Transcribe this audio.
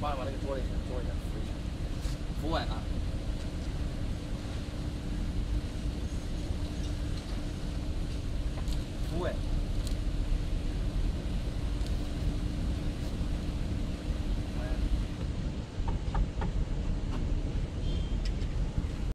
帮你把这个桌子一下，桌一下扶一下，扶稳了。